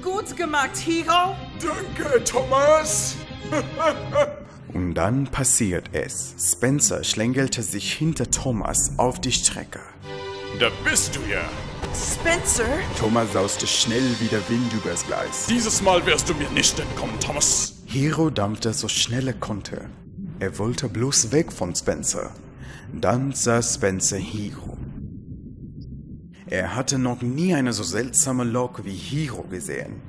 Gut gemacht, Hero. Danke, Thomas. Und dann passiert es. Spencer schlängelte sich hinter Thomas auf die Strecke. Da bist du ja. Spencer? Thomas sauste schnell wie der Wind übers Gleis. Dieses Mal wirst du mir nicht entkommen, Thomas. Hero dampfte so schnell er konnte. Er wollte bloß weg von Spencer. Dann sah Spencer Hero. Er hatte noch nie eine so seltsame Lok wie Hero gesehen.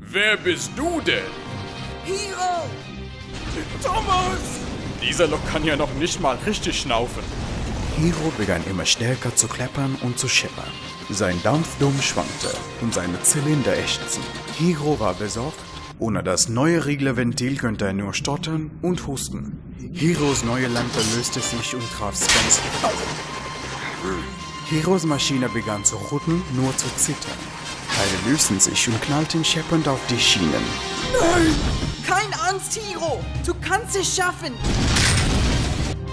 Wer bist du denn? Hero! Thomas! Dieser Lok kann ja noch nicht mal richtig schnaufen. Hero begann immer stärker zu kleppern und zu scheppern. Sein Dampfdom schwankte und seine Zylinder ächzten. Hero war besorgt. Ohne das neue Reglerventil könnte er nur stottern und husten. Heroes neue Lampe löste sich und traf Spencer. Heroes Maschine begann zu rucken, nur zu zittern. Teile lösten sich und knallten scheppernd auf die Schienen. Keine Angst, Hero! Du kannst es schaffen!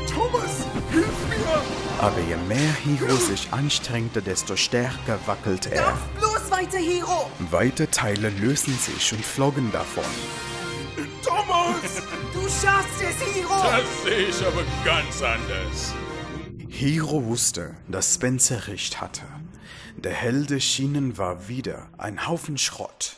Thomas, hilf mir! Aber je mehr Hero sich anstrengte, desto stärker wackelte er. Lauf bloß weiter, Hero! Weite Teile lösten sich und flogen davon. Thomas! Du schaffst es, Hero! Das sehe ich aber ganz anders. Hero wusste, dass Spencer recht hatte. Der Held der Schienen war wieder ein Haufen Schrott.